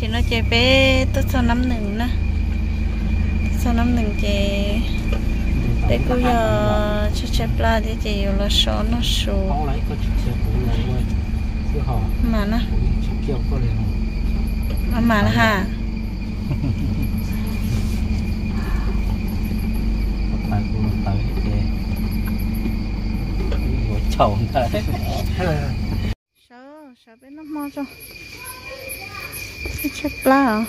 chỉ nó chơi bé tốt cho năm nừng nè cho năm nừng chơi để cô giờ cho chơi pla thì chơi là số nó số mà nè mà mà là ha chồng đấy. Sao sao bé nó mò cho cái lá à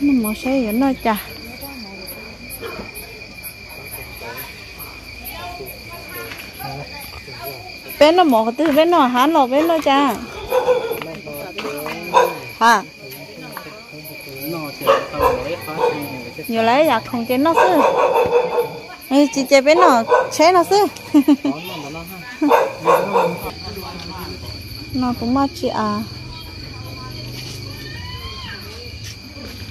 nó mò xe vậy nó chà. Bé nó mò từ bé nó há nó bé nó chà. Hả? Nhiều lấy giặc không chế nó sư Ê, chị chế bé nó chế nó sư nó cũng mất chị à.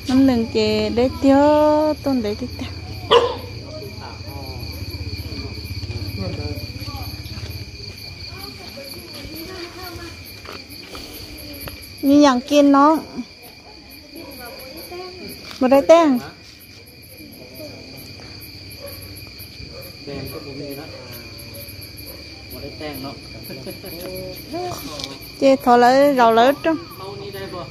Năm đừng chế để tiêu tôn để thích tiêu như nhàng kiên nó một đại tên chê có lỡ này đó trong cái tên nó chế thọ lấy rau lấy trong đâu đi đây bò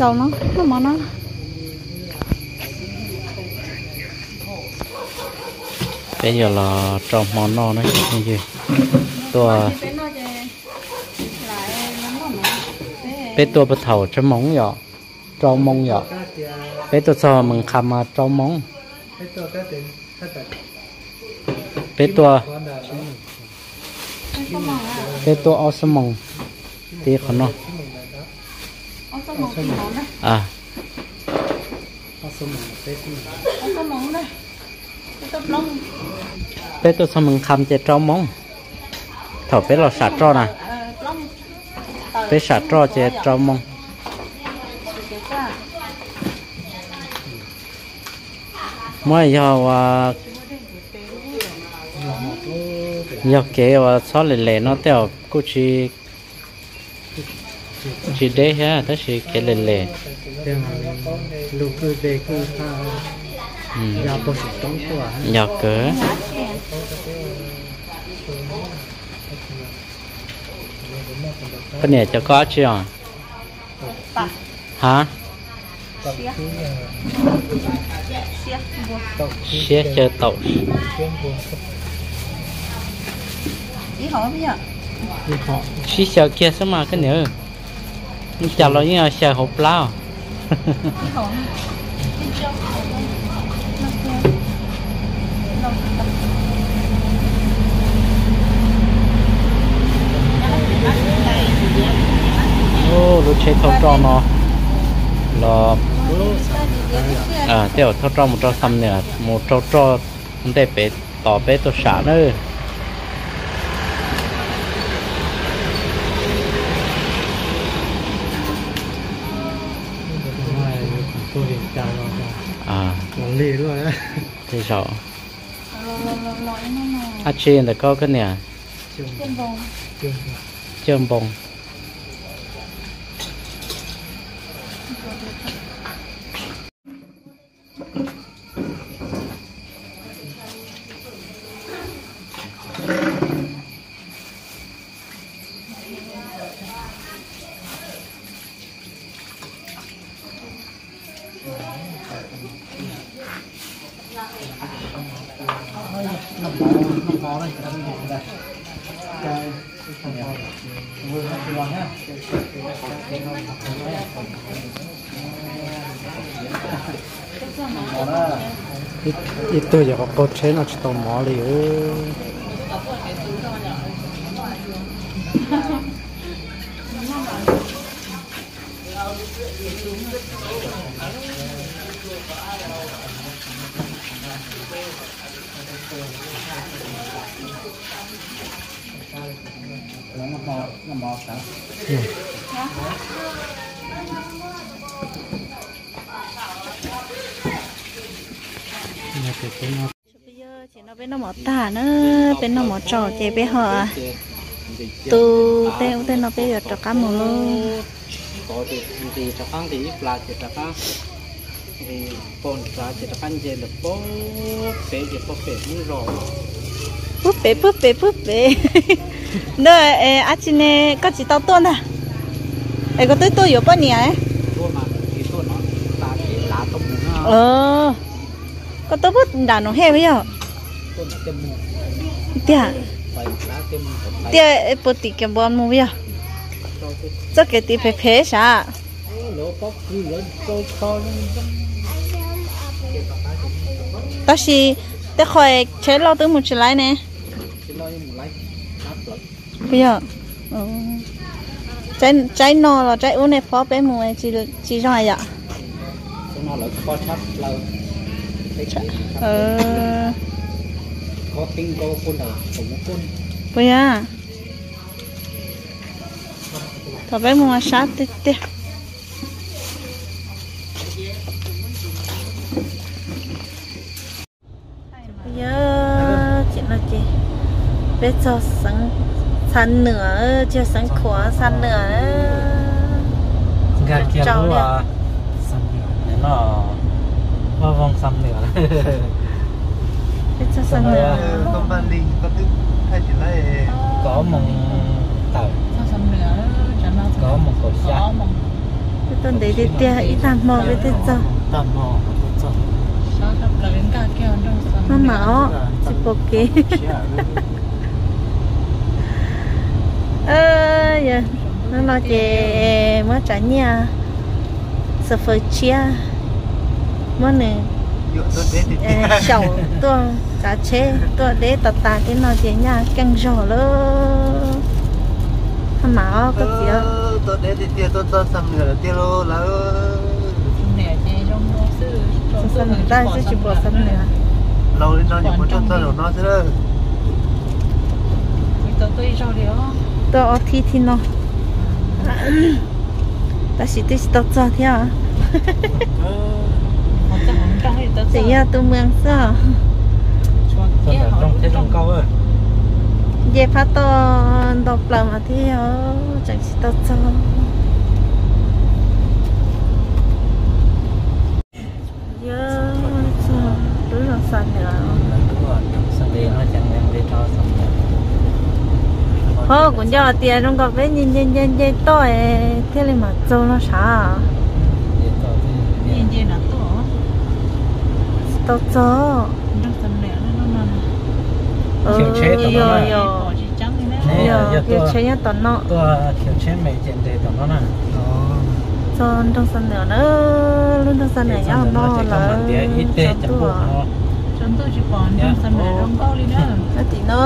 rau nó nó mà nó. Bây giờ là trồng món no nó như gì? Tua bé tua bắt đầu cho móng nhỏ trồng móng nhỏ bé tua sao mình khăm mà trồng móng. Bé tua bé tua ao sâm móng tí còn nó à bé tôi xong mình khăm cho trồng móng thở bé là sạch cho nè. Bé sạch cho cho trồng móng mới giờ à giờ kế và xóa lệ lệ nó theo cô chỉ chỉ để ha đó chỉ cái lệ lệ lúc cứ về cứ pha ừ. Giao bớt trong tuổi giờ cỡ. Cái này cho có chưa? Hả? Xé chơi tàu ý hỏi bây giờ. Xí sợ kia sao mà cái nữa chả lo như là sợ hộp lao ý hỏi ô lúc chơi thâu tròn nó là à theo thâu tròn một trò xăm nè. Một trò trò không để bé tỏ bé tôi xả nữa tôi hiện tại rồi à còn lì luôn á. Thì sợ nó à trên là có cái nè. Vùng chung chơm bông năm bò năm bò đây cái này đây cái cái này vừa hai cái nhá ít tôi giờ có chế nó chỉ tao mỏ liền Nhà thì chị nó bên nó mỏ tả nữa bên nó mỏ trò chế bé họ tu teo teo nó bây giờ trò cá mù luôn có thì thì trò ăn thì là chỉ trò cá thì con ra chỉ trò cá gì là bố bé gì bố bé như rồi búp bê búp bê búp bê nó ê à chị nè có chỉ tao tuôn à ê có tới tôi có bao nhiêu ấy mà thì tôi nó là cái lá tôm nó ờ tớ bớt đã đàn nó heo bây giờ tôi là cái mù tia cái tia mua bây giờ cho cái tí phê phê sao lỗ có đó để khỏi chế lo tới một chỉ lại nè bây giờ trái trái no là trái uống này phó bé mua chỉ chỉ cho ai vậy nó là có chắc lâu ờ. Có tinh có con này cũng con bây giờ thọ bé mua sát tít bây giờ chuyện là gì? Bé cho sẵn sẵn nữa chưa sẵn khóa sẵn nữa gà kia luôn à nữa nó nó vòng xăm nữa sẵn Rồi, nữa có ban đi có tức hay chỉ lấy có một tàu có một có xa bé tôi để đi tia ít làm mò bé tôi cho tầm mò nó máu chỉ bộ kế ơ giờ nó nói chị mới trả nhà sợ phơi chia mới nè tôi ờ, sầu tôi trả chế tôi để tạt tạt cái nó chị nhà căng rò lơ. Máu có gì không Ờ, tôi đến thì tia tôi cho xăm nữa là tia lô là nè chị trong nó sư trong ta sẽ chỉ bỏ sân nữa lâu đến nó chỉ muốn cho tôi nó sẽ đó tôi tôi cho điều tôi ở thi thi nó ta chỉ tôi tôi tôi cho Tôi trong thế trong câu ơi. Về phát to đọc lòng mà thì ở chẳng chỉ nó chẳng em đi cho trong có với nhìn nhìn nhìn nhìn to thế là mà cho nó sao nhìn gì là tổ tao cho trong nó nó ờ Kiểu chế tao nó trắng như Nè, yo giờ kiểu chế nhất tao nó tôi kiểu chế mày chuyện để tụi nó nè. Cho trong sân nữa. Nữa luôn trong sân này nhau nó là buồn tôi nó trong tôi chỉ còn trong xăm nữa trong bao đi nữa nó. Thì nó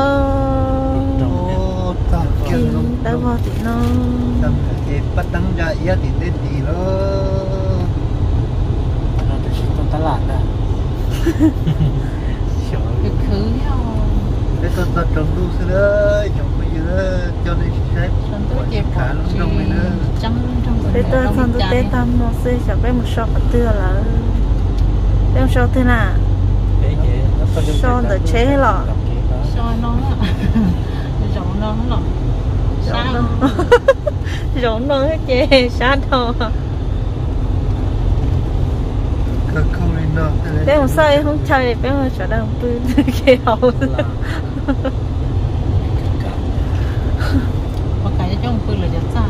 ta đã vào thì nó. xăm thì bắt đăng ra thì đến thì nó. Nó chỉ trong tả lạt đó cứ khứ để tôi tôi trồng đu sẽ đó trồng bây giờ cho nên sẽ trong tôi bỏ lắm chỉ trong này nữa trong để nữa tôi trong xong tôi trắng tế tâm một một cái tưa là một số thế nào? Sao để chế lọ? cho nó á. rộng nó nó rỗng sao? nó. Chê sát thôi. Cơ không bé sao em không chơi bé một chỗ đâu tôi kia hậu và cái trong phương là rất xa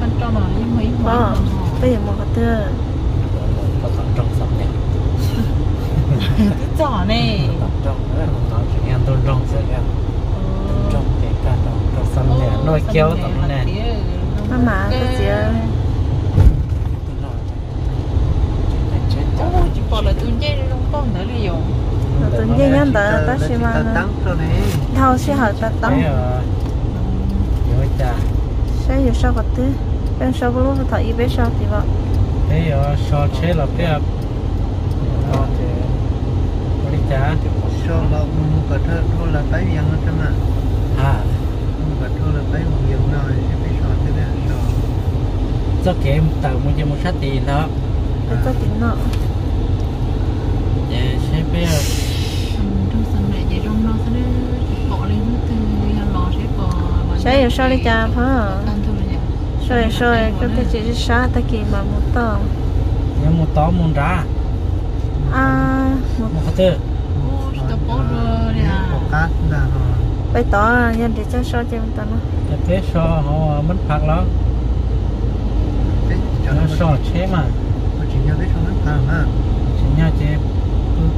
con cho nó lấy mấy Vâng. bây giờ một cái tưa có thằng trong sầm nhỉ giỏ này trong đó chỉ ăn tôn trong sẽ ăn trong cái cả trong sầm nhỉ nói kéo nó nè. nó mà cái gì Ôi, chỉ bỏ là tôi chơi trong con là dùng nó tự nhiên nhân ta ta sẽ mà thao sẽ hỏi ta tăng rồi sẽ dù sao cái tưa bé sao có lúc phải thấy bé sao thì vậy Thế rồi so chế là cái Nó Có đi cha cho là một cái thơ thôi là bảy miếng nữa chứ mà À một cái thơ là bảy miếng rồi sẽ phải thế này chọn Cho một tờ một trăm một sát tiền đó cho tính nọ sẽ sẽ yêu sao đi cha nhỉ rồi rồi cái cái chỉ sa ta kỳ mà một tờ. Nhưng một to một ra. À một họ bày tỏ nhân để cho sao cho mình tao nó? Cái thế so họ mất phạt lắm? Nó so chế mà mà. Chỉ nhớ biết không nó phàm ha chỉ nhà chế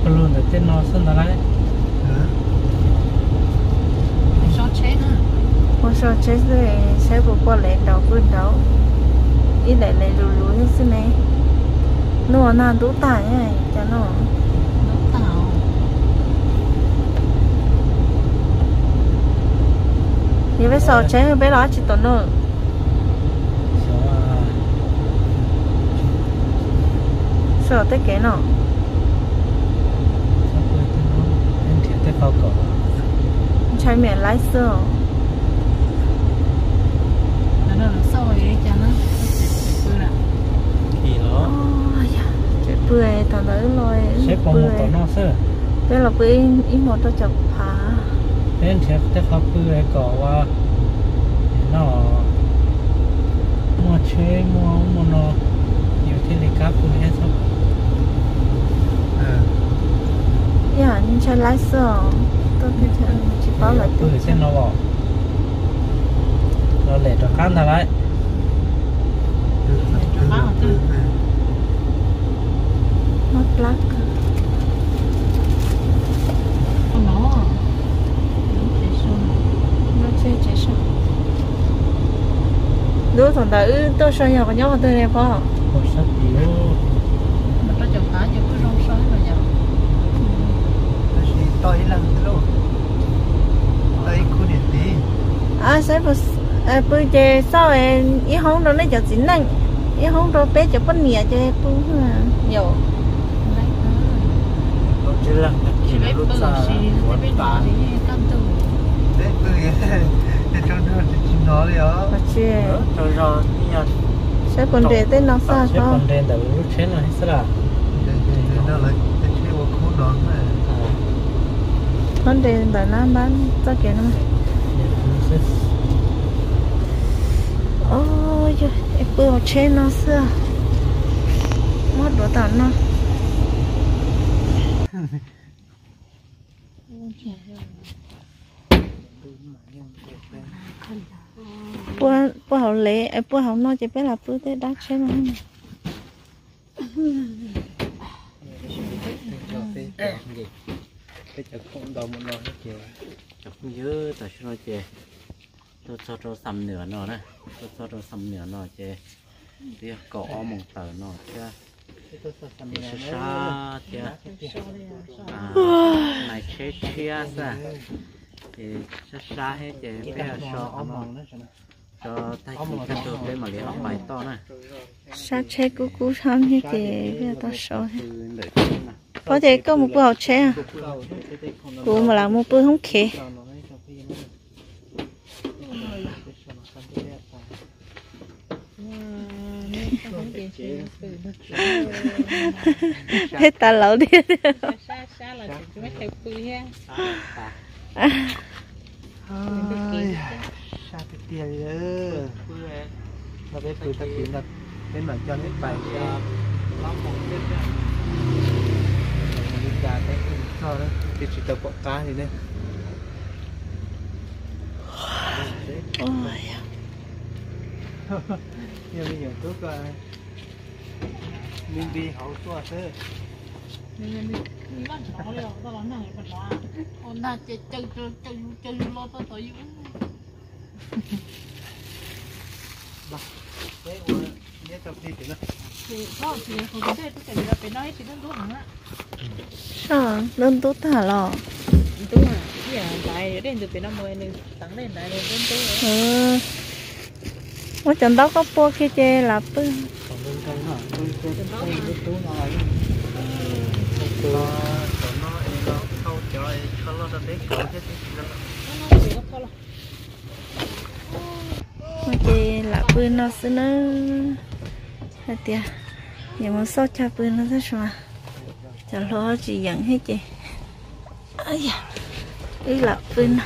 bự luôn để tên nó xin ra đấy sao chết nữa? một số chế rồi sẽ bộ qua lệ đầu vươn đầu ý lại lại lù lù như thế này nó là đủ tải này cho nó nó tạo thì bây chế bé đó chỉ tao nó Sao sợ tới cái nó sắp tới tên nó phao cổ chạy miệng lái xe nó là sao vậy cha nó. Thì nó chạy bưởi tao tới rồi sẽ có một bưởi tổ nó sơ? Đây là bưởi ít một tao chụp phá tới phao bự cái cổ ว่า nó mua chế mua mua nó nhiều thế này cá bự hết sao ờ tôi thì thật chỉ bảo là bự tôi sẽ nó bỏ nó để cho căn ra lại từ từ từ mất lắc con nó nó chạy xuống nó chơi chạy sao đứa thằng ta ư tôi sao nhà có nhau tôi này có một sắp yếu mà nó chụp cá cho cái rong sói rồi nhỉ nó chỉ to ít lần thế đâu đây khu điện tí à sẽ bữa à bữa chơi sao em ý không đâu nó cho chính năng ý không đâu bé cho bắt nhẹ cho bữa nhiều. Nó chỉ là chỉ bên đó thì căn từ đấy từ cái trong đó thì chỉ nó đi ó mà chơi rồi rồi nhà sẽ còn để tên nó sao sẽ có còn đèn đầu lúc chết là hết ra nó cái chế của khu đó mà còn để tại nam bán cho kiểu nó ôi trời em bữa trên nó xưa. Mất đồ tao nó. Bữa bữa hậu lễ em bữa hậu nó chỉ biết là bữa tết đắt chơi nó cái chợ không đầu một lò hết kìa chọc dữ tại sao nó chè tôi cho cho xăm nửa nó nè tôi cho cho xăm nửa nó chè thì có mong tờ nó chè thì sa sa chè này sa sa sa hết chè bây giờ cho cho tay chỉ cái đồ để mà lấy ốc bài to nè. Sát chế cú cú như thế bây giờ tao sợ hết có thể có một bữa học chế à? Cô mà làm một bữa không khế hết ta lẩu đi. Xa xa là cái tiền nữa nó biết từ ta kiếm là bên bản cho biết bài một đi ra cái cho thì chỉ tập quảng cá thì nên ôi nhưng bây giờ tốt là mình đi hậu xua thế Hôm nay chơi chơi chơi chơi chơi lo tao tới thế ủa nhớ tập đi thì nó thì có thì không biết tôi chạy ra bên nói thì nó đúng hẳn á sao lên tốt thả lò đúng rồi giờ lại đến từ bên nó mới nên tặng lên lại lên đến tôi ừ mỗi trận đó có bua khi chê là bữa còn bên trong hả tôi tôi tôi tôi tôi nó ấy tôi cho nó nó khâu cho cho nó ra đến cỡ thế thì nó nó chỉ có là mà chê là bữa nó sẽ nó hay tiệt nhưng mà sao cha bữa nó thế mà? Chả lo chỉ dẫn hết chị. Ai da ý là pin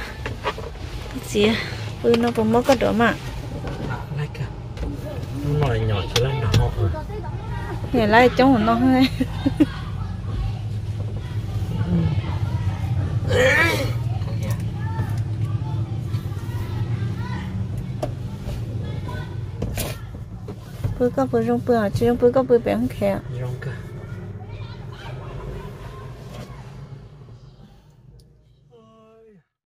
cái gì pin nó cũng mất có đồ mà. Lại cả nó nhỏ chỉ là nhỏ ngày lại chống nó hơi bữa có bữa rong bữa chứ bữa có bữa bé không khéo rong cả